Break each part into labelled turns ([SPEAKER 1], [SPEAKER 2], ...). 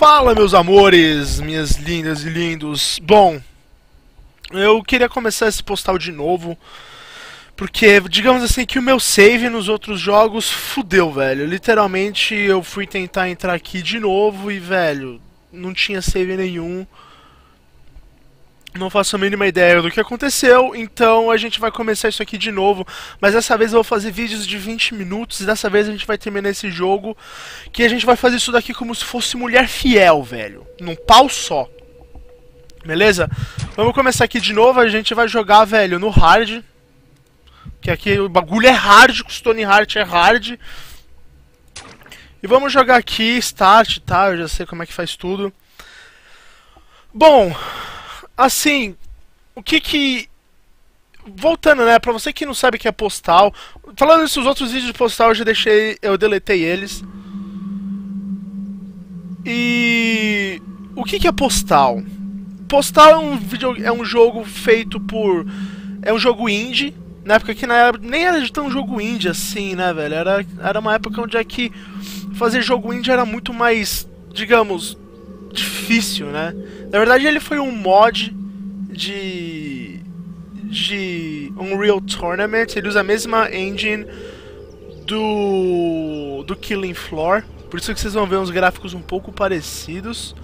[SPEAKER 1] Fala, meus amores, minhas lindas e lindos. Bom, eu queria começar esse postal de novo. Porque, digamos assim, que o meu save nos outros jogos fudeu, velho. Literalmente, eu fui tentar entrar aqui de novo e, velho, não tinha save nenhum. Não faço a mínima ideia do que aconteceu, então a gente vai começar isso aqui de novo. Mas dessa vez eu vou fazer vídeos de 20 minutos e dessa vez a gente vai terminar esse jogo. Que a gente vai fazer isso daqui como se fosse mulher fiel, velho. Num pau só. Beleza? Vamos começar aqui de novo, a gente vai jogar, velho, no hard. Que aqui o bagulho é hard, com Stone Heart é hard. E vamos jogar aqui, start, tá? Eu já sei como é que faz tudo. Bom, assim, o que que... Voltando, né, pra você que não sabe o que é postal... Falando nesses outros vídeos de postal, eu já deixei... Eu deletei eles. E... O que que é postal? Postal é um, video, é um jogo feito por... É um jogo indie. Na época que na era, nem era de tão jogo indie assim, né, velho? Era, era uma época onde é que fazer jogo indie era muito mais, digamos, difícil, né? Na verdade, ele foi um mod de de Unreal Tournament. Ele usa a mesma engine do do Killing Floor. Por isso que vocês vão ver uns gráficos um pouco parecidos.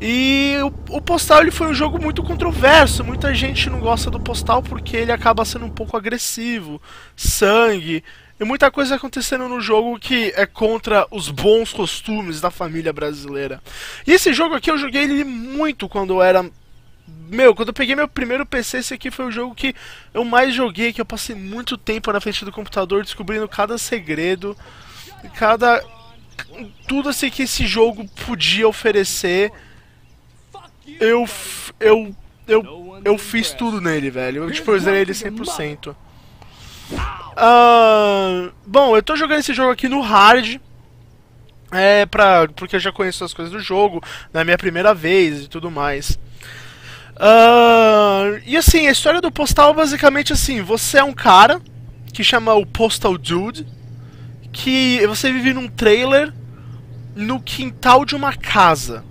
[SPEAKER 1] E o, o, Postal ele foi um jogo muito controverso. Muita gente não gosta do Postal porque ele acaba sendo um pouco agressivo, sangue e muita coisa acontecendo no jogo que é contra os bons costumes da família brasileira. E esse jogo aqui eu joguei ele muito quando eu era meu, quando eu peguei meu primeiro PC, esse aqui foi o jogo que eu mais joguei, que eu passei muito tempo na frente do computador descobrindo cada segredo, cada tudo assim que esse jogo podia oferecer eu, eu, eu, eu fiz tudo nele, velho. Eu, tipo, eu ele 100%. Uh, ah, bom, eu tô jogando esse jogo aqui no hard. É, pra, porque eu já conheço as coisas do jogo, na minha primeira vez e tudo mais. Uh, e assim, a história do Postal basicamente assim, você é um cara que chama o Postal Dude, que você vive num trailer no quintal de uma casa,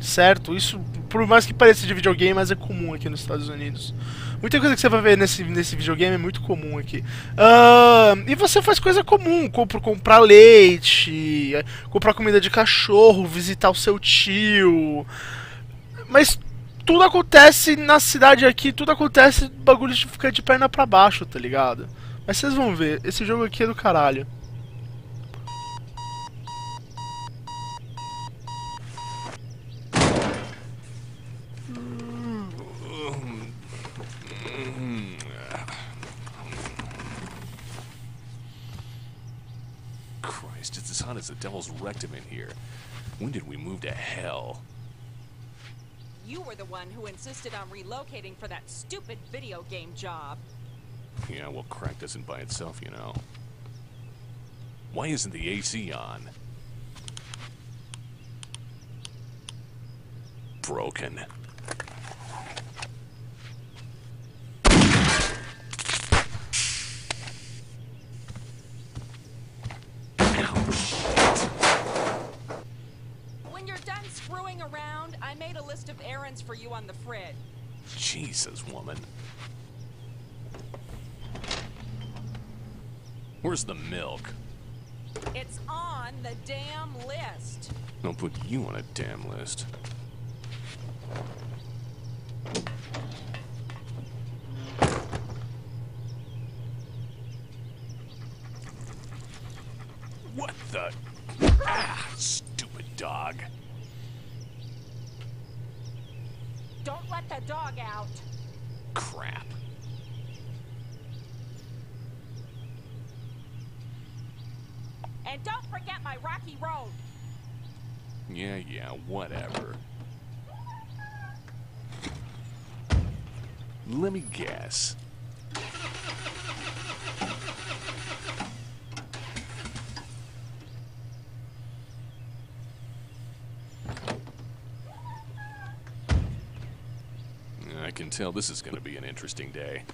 [SPEAKER 1] certo? Isso por mais que pareça de videogame, mas é comum aqui nos Estados Unidos. Muita coisa que você vai ver nesse, nesse videogame é muito comum aqui. Uh, e você faz coisa comum, compro, comprar leite, comprar comida de cachorro, visitar o seu tio. Mas tudo acontece na cidade aqui, tudo acontece bagulho de ficar de perna pra baixo, tá ligado? Mas vocês vão ver, esse jogo aqui é do caralho.
[SPEAKER 2] hot as the devil's rectum in here. When did we move to hell?
[SPEAKER 3] You were the one who insisted on relocating for that stupid video game job.
[SPEAKER 2] Yeah, well, crack doesn't by itself, you know. Why isn't the AC on? Broken.
[SPEAKER 3] On the fridge.
[SPEAKER 2] Jesus, woman. Where's the milk?
[SPEAKER 3] It's on the damn list.
[SPEAKER 2] Don't put you on a damn list. What the? Ah, stupid dog.
[SPEAKER 3] Don't let the dog out.
[SPEAKER 2] Crap.
[SPEAKER 3] And don't forget my rocky road.
[SPEAKER 2] Yeah, yeah, whatever. Let me guess. I can tell this is going to be an interesting day.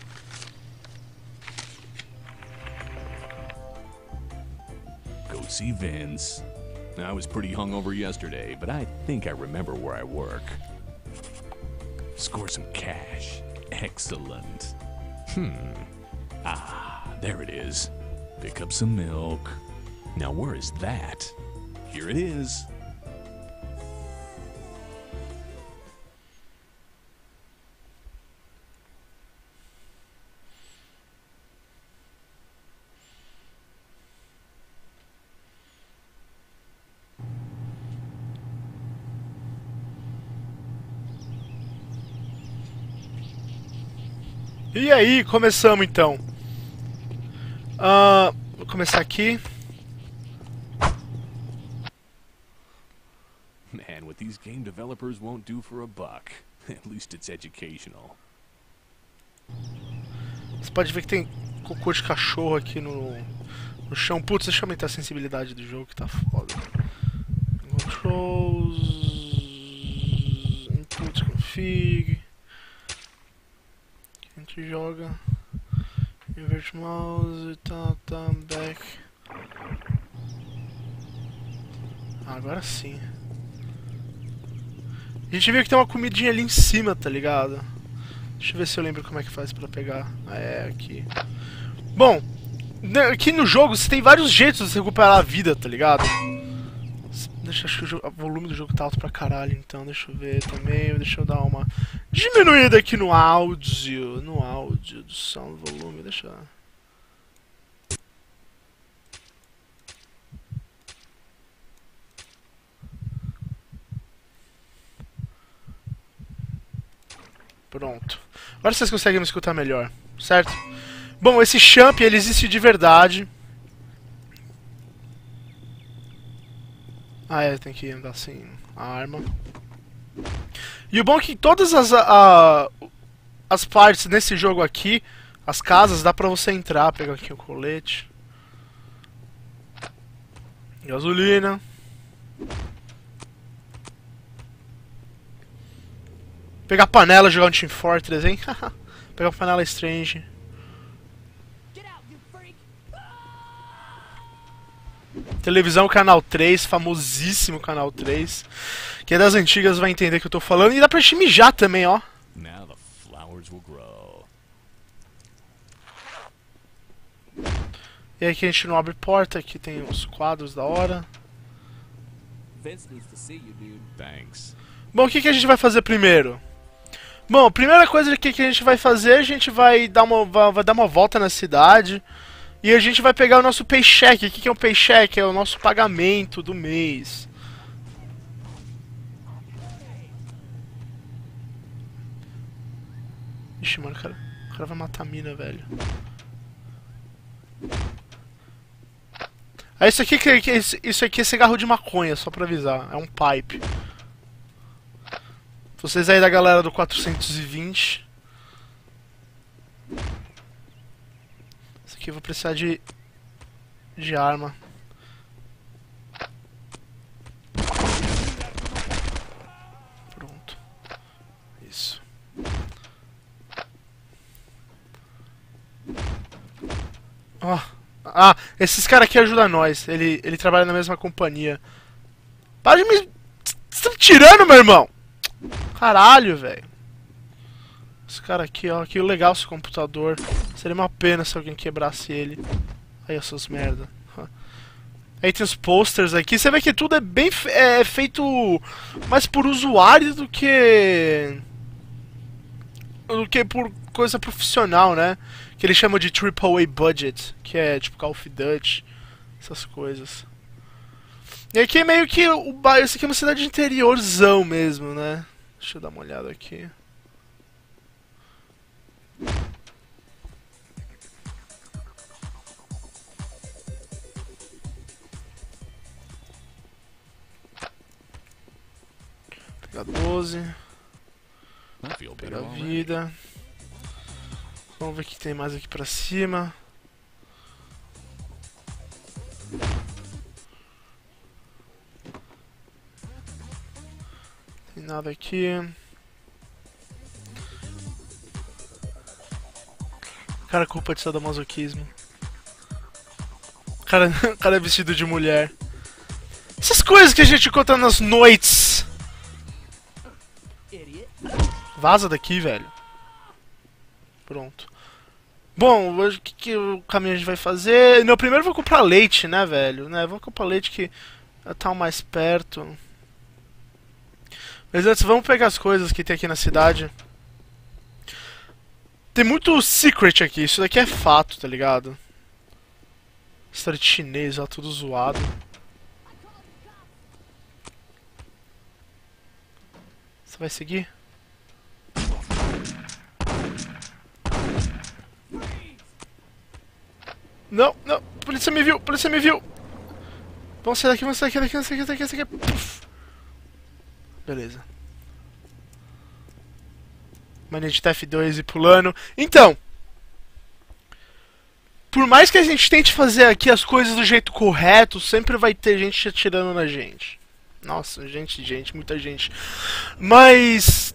[SPEAKER 2] Go see Vince. I was pretty hungover yesterday, but I think I remember where I work. Score some cash. Excellent. Hmm. Ah, there it is. Pick up some milk. Now, where is that? Here it is.
[SPEAKER 1] E aí, começamos então. Ah, vou começar aqui.
[SPEAKER 2] Man, what these game developers won't do for a buck. At least it's educational.
[SPEAKER 1] Você pode ver que tem cocô de cachorro aqui no, no chão. Putz, deixa eu aumentar a sensibilidade do jogo que tá foda. Controls. Input config. Gente joga. Invert mouse, tá, tá, back. Ah, agora sim. A gente viu que tem uma comidinha ali em cima, tá ligado? Deixa eu ver se eu lembro como é que faz pra pegar. Ah, é, aqui. Bom, né, aqui no jogo você tem vários jeitos de recuperar a vida, tá ligado? Deixa, acho que o, volume do jogo tá alto pra caralho, então deixa eu ver também. Deixa eu dar uma diminuída aqui no áudio. No áudio do som, do volume, deixa eu... Pronto. Agora vocês conseguem me escutar melhor, certo? Bom, esse champ ele existe de verdade. Ah, é, tem que andar sem a arma. E o bom é que todas as, a- as partes nesse jogo aqui, as casas, dá pra você entrar, pegar aqui o colete. Gasolina. Pegar panela jogar um Team Fortress, hein? pegar panela Strange. Televisão Canal 3, famosíssimo Canal 3. Quem é das antigas vai entender o que eu tô falando. E dá pra gente mijar também, ó.
[SPEAKER 2] Now the flowers will grow.
[SPEAKER 1] E aí que a gente não abre porta, aqui tem os quadros da hora.
[SPEAKER 4] Vince needs to see you, dude.
[SPEAKER 2] Thanks.
[SPEAKER 1] Bom, o que, que a gente vai fazer primeiro? Bom, a primeira coisa que, que a gente vai fazer, a gente vai dar uma, vai, vai dar uma volta na cidade. E a gente vai pegar o nosso paycheck. O que, é um paycheck? É o nosso pagamento do mês. Ixi, mano, o cara, o cara vai matar a mina, velho. Ah, isso aqui, que- isso aqui é cigarro de maconha, só pra avisar. É um pipe. Vocês aí da galera do 420. Aqui eu vou precisar de. de arma. Pronto. Isso. Ó. Ah, esses caras aqui ajudam nós. Ele, ele trabalha na mesma companhia. Para de me. Tá me tirando, meu irmão! Caralho, velho. Esse cara aqui, ó, que legal esse computador. Seria uma pena se alguém quebrasse ele. Aí, essas merda. Aí tem os posters aqui. Você vê que tudo é bem fe- é feito mais por usuário do que do que por coisa profissional, né? Que eles chamam de AAA budget, que é tipo Call of Duty, essas coisas. E aqui é meio que o bairro, isso aqui é uma cidade interiorzão mesmo, né? Deixa eu dar uma olhada aqui. 12,
[SPEAKER 2] I feel better
[SPEAKER 1] pegar
[SPEAKER 2] already.
[SPEAKER 1] vida. Vamos ver o que tem mais aqui pra cima. Tem nada aqui. Cara, culpa de sadomasoquismo. Cara, cara é vestido de mulher. Essas coisas que a gente encontra nas noites. Vaza daqui, velho. Pronto. Bom, o que, que o caminho a gente vai fazer? Não, primeiro vou comprar leite, né, velho? Né, vou comprar leite que tá mais perto. Mas antes, vamos pegar as coisas que tem aqui na cidade. Tem muito secret aqui, isso daqui é fato, tá ligado? De chinês, ó, tudo zoado. Você vai seguir? Não, não, polícia me viu, polícia me viu. Vamos sair daqui, vamos sair daqui, daqui, daqui, daqui, daqui. Puf. Beleza. Mania de TF2 e pulando. Então, por mais que a gente tente fazer aqui as coisas do jeito correto, sempre vai ter gente atirando na gente. Nossa, gente, gente, muita gente. Mas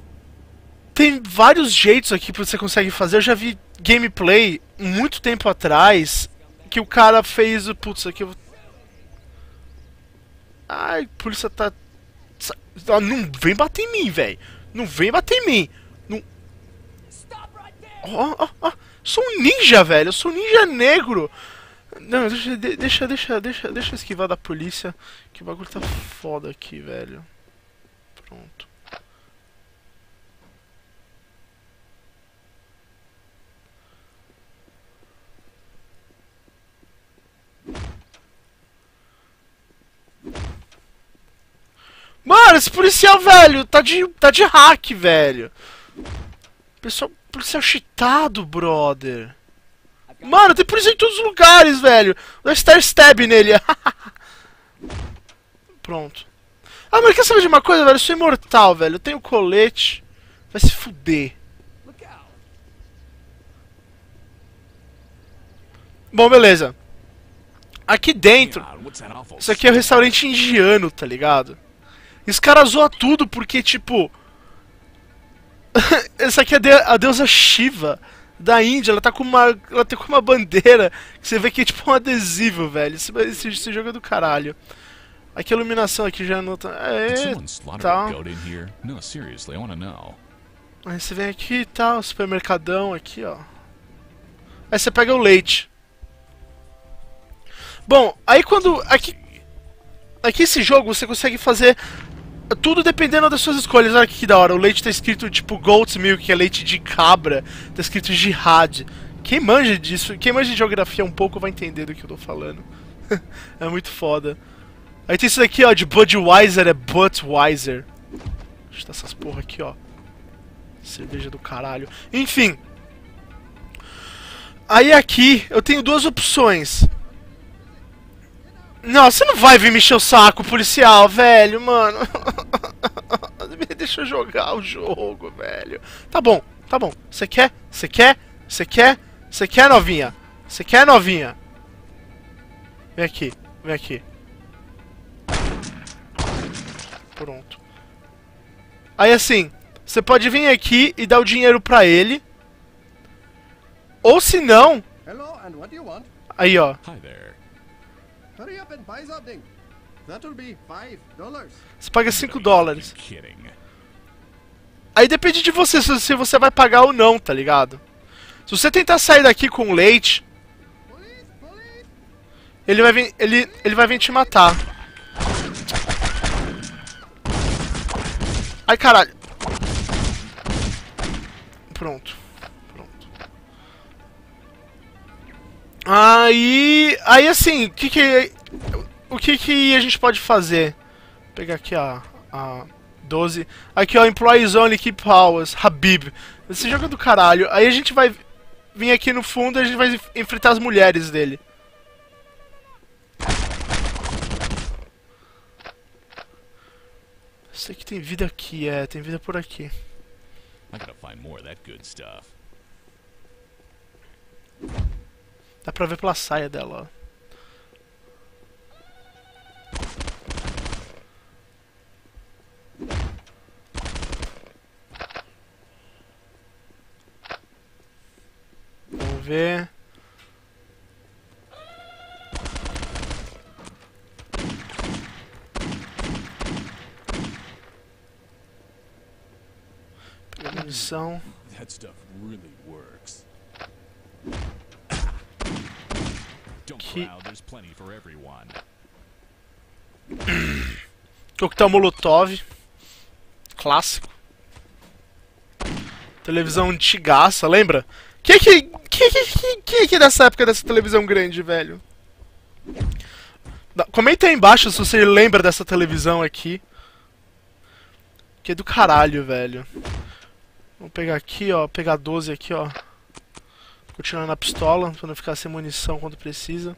[SPEAKER 1] tem vários jeitos aqui que você consegue fazer. Eu já vi gameplay muito tempo atrás que o cara fez o putz aqui. Eu... Ai, a polícia tá não vem bater em mim, velho. Não vem bater em mim. Não. Sou um ninja, velho. Eu sou um ninja negro. Não, deixa, deixa, deixa, deixa, deixa esquivar da polícia. Que bagulho tá foda aqui, velho. Pronto. Mano, esse policial, velho, tá de, tá de hack, velho. Pessoal, policial cheatado, brother. Mano, tem policial em todos os lugares, velho. Dá Star Stab nele. Pronto. Ah, mas quer saber de uma coisa, velho? Eu sou imortal, velho. Eu tenho colete. Vai se fuder. Bom, beleza. Aqui dentro. Isso aqui é um restaurante indiano, tá ligado? E os caras zoam tudo porque, tipo. Essa aqui é a, de a deusa Shiva da Índia, ela tá com uma. Ela tem com uma bandeira que você vê que é tipo um adesivo, velho. Esse, esse, esse jogo é do caralho. Aqui a iluminação aqui já não tá. É, tá. Aí você vem aqui e tá, o supermercadão aqui, ó. Aí você pega o leite. Bom, aí quando. Aqui. Aqui esse jogo você consegue fazer tudo dependendo das suas escolhas. Olha que da hora. O leite tá escrito tipo Goat's Milk, que é leite de cabra. Tá escrito Jihad. Quem manja disso, quem manja de geografia um pouco vai entender do que eu tô falando. é muito foda. Aí tem isso daqui, ó, de Budweiser, é Budweiser. Deixa eu dar essas porra aqui, ó. Cerveja do caralho. Enfim. Aí aqui eu tenho duas opções. Não, você não vai vir me encher o saco, policial, velho, mano. Deixa eu jogar o jogo, velho. Tá bom, tá bom. Você quer? Você quer? Você quer? Você quer, novinha? Você quer, novinha? Vem aqui, vem aqui. Pronto. Aí assim, você pode vir aqui e dar o dinheiro pra ele. Ou se não... Aí, ó. Hi there. Hurry up and buy something. That will be five dollars. Você paga 5 dólares. Aí depende de você se você vai pagar ou não, tá ligado? Se você tentar sair daqui com leite, ele vai vir, ele, ele vai vir te matar. Ai, caralho. Pronto. Aí, aí assim, que que, o que que a gente pode fazer? Vou pegar aqui a, a 12. Aqui ó, Employees Only Keep Powers, Habib. Esse jogo é do caralho. Aí a gente vai vir aqui no fundo e a gente vai enfrentar as mulheres dele. Sei que tem vida aqui, é, tem vida por aqui. I gotta find more of that good stuff. Dá pra ver pela saia dela, ó. Vamos ver. Munição.
[SPEAKER 2] That stuff really works. Everyone.
[SPEAKER 1] Coquetel Molotov. Clássico. Televisão antigaça, lembra? Que que, que, que, que, que, é dessa época dessa televisão grande, velho? Comenta aí embaixo se você lembra dessa televisão aqui. Que é do caralho, velho. Vamos pegar aqui, ó. Pegar 12 aqui, ó. Continuar na pistola, pra não ficar sem munição quando precisa.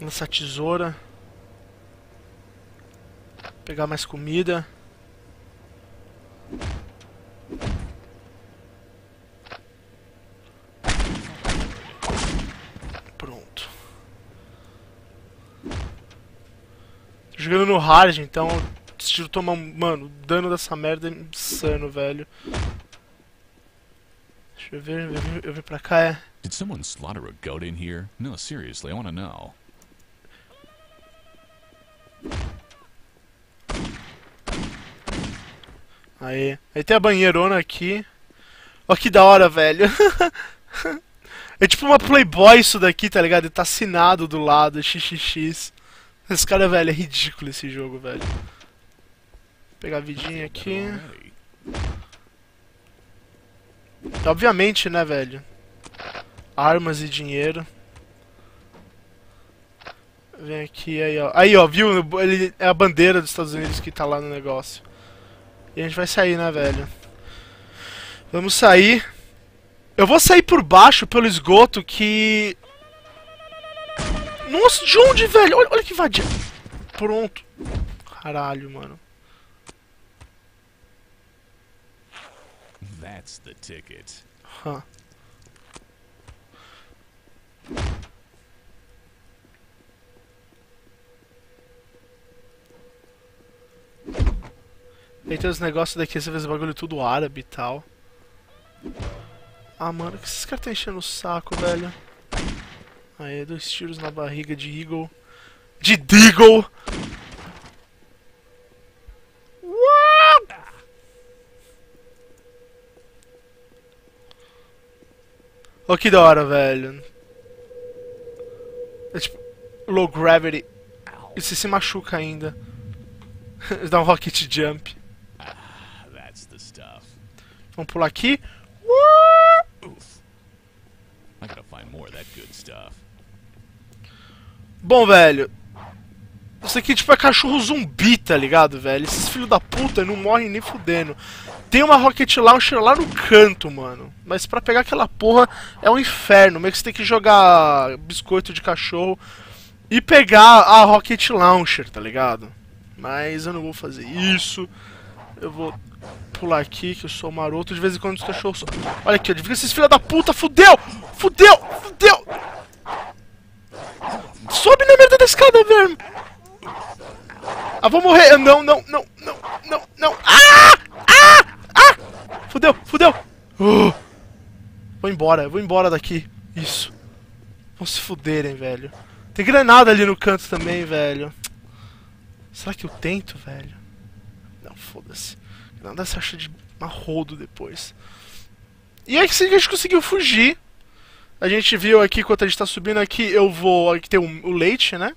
[SPEAKER 1] Lançar tesoura. Pegar mais comida. Pronto. Jogando no hard, então tiro toma. Mano, dano dessa merda é insano, velho. Eu ver, eu vim, eu vim pra cá, é.
[SPEAKER 2] Did someone slaughter a goat in here? No, seriously, I want to know.
[SPEAKER 1] Aí. Aí tem a banheirona aqui. Ó que da hora, velho. é tipo uma Playboy isso daqui, tá ligado? Ele tá assinado do lado, xxx. Esse cara, velho, é ridículo esse jogo, velho. Vou pegar a vidinha aqui. Obviamente, né, velho? Armas e dinheiro. Vem aqui, aí, ó. Aí, ó, viu? Ele é a bandeira dos Estados Unidos que tá lá no negócio. E a gente vai sair, né, velho? Vamos sair. Eu vou sair por baixo, pelo esgoto, que... Nossa, de onde, velho? Olha, olha que vadia. Pronto. Caralho, mano.
[SPEAKER 2] That's the ticket.
[SPEAKER 1] Huh. Tem os negócios daqui, você vê esse bagulho tudo árabe e tal. Ah, mano, que esses caras estão enchendo o saco, velho? Aí, dois tiros na barriga de Eagle. De Deagle! Ó que da hora, velho. É tipo, low gravity. E você se machuca ainda. Dá um rocket jump.
[SPEAKER 2] That's the stuff.
[SPEAKER 1] Vamos pular aqui.
[SPEAKER 2] Oof. I gotta find more of that good stuff.
[SPEAKER 1] Bom, velho. Isso aqui tipo é cachorro zumbi, tá ligado, velho? Esses filhos da puta não morrem nem fudendo. Tem uma Rocket Launcher lá no canto, mano. Mas pra pegar aquela porra é um inferno. Meio que você tem que jogar biscoito de cachorro e pegar a Rocket Launcher, tá ligado? Mas eu não vou fazer isso. Eu vou pular aqui, que eu sou maroto. De vez em quando os cachorros. Olha aqui, adivinha esses filhos da puta. Fudeu! Fudeu! Fudeu! Sobe na merda da escada, velho! Ah, vou morrer! Não, não, não, não, não, não! Ah! Ah! Ah! Fudeu, fudeu! Uh! Vou embora, vou embora daqui. Isso. Vão se fuderem, velho. Tem granada ali no canto também, velho. Será que eu tento, velho? Não, foda-se. Granada se acha de marrodo depois. E aí que a gente conseguiu fugir. A gente viu aqui, enquanto a gente tá subindo aqui, eu vou... Aqui tem o leite, né?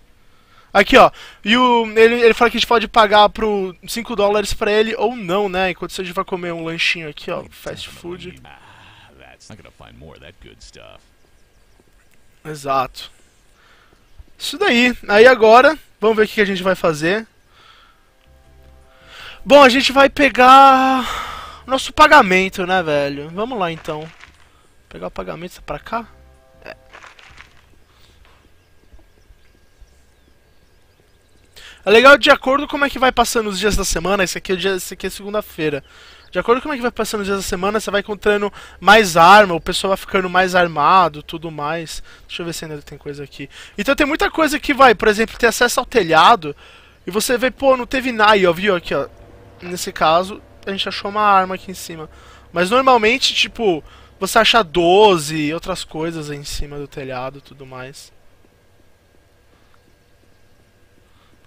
[SPEAKER 1] Aqui, ó. E o, ele, ele fala que a gente pode pagar pro 5 dólares pra ele ou não, né? Enquanto isso a gente vai comer um lanchinho aqui, ó. Fast food. Exato. Isso daí. Aí agora, vamos ver o que a gente vai fazer. Bom, a gente vai pegar nosso pagamento, né, velho? Vamos lá então. Pegar o pagamento tá pra cá? É legal de acordo com como é que vai passando os dias da semana. Esse aqui é, dia, esse aqui é segunda-feira. De acordo com como é que vai passando os dias da semana, você vai encontrando mais arma, o pessoal vai ficando mais armado, tudo mais. Deixa eu ver se ainda tem coisa aqui. Então tem muita coisa que vai, por exemplo, ter acesso ao telhado. E você vê, pô, não teve nada, ó, viu aqui, ó. Nesse caso, a gente achou uma arma aqui em cima. Mas normalmente, tipo, você acha 12 e outras coisas aí em cima do telhado tudo mais.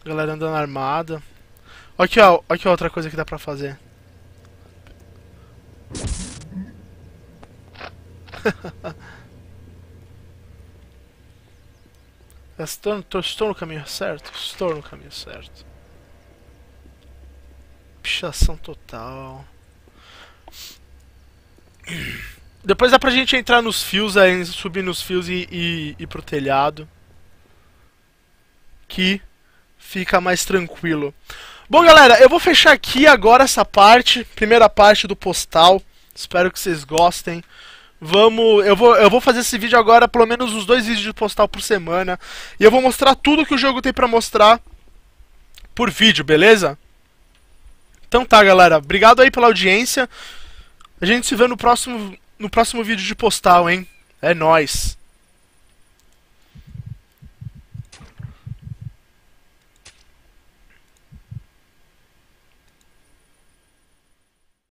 [SPEAKER 1] Galera andando armada. Aqui, ó. Aqui outra coisa que dá pra fazer. estou, estou no caminho certo? Estou no caminho certo. Pichação total. Depois dá pra gente entrar nos fios aí, subir nos fios e, e ir pro telhado. Que fica mais tranquilo. Bom, galera, eu vou fechar aqui agora essa parte, primeira parte do postal. Espero que vocês gostem. Vamos, eu vou, eu vou fazer esse vídeo agora, pelo menos os dois vídeos de postal por semana, e eu vou mostrar tudo que o jogo tem pra mostrar por vídeo, beleza? Então tá, galera, obrigado aí pela audiência. A gente se vê no próximo no próximo vídeo de postal, hein? É nóis.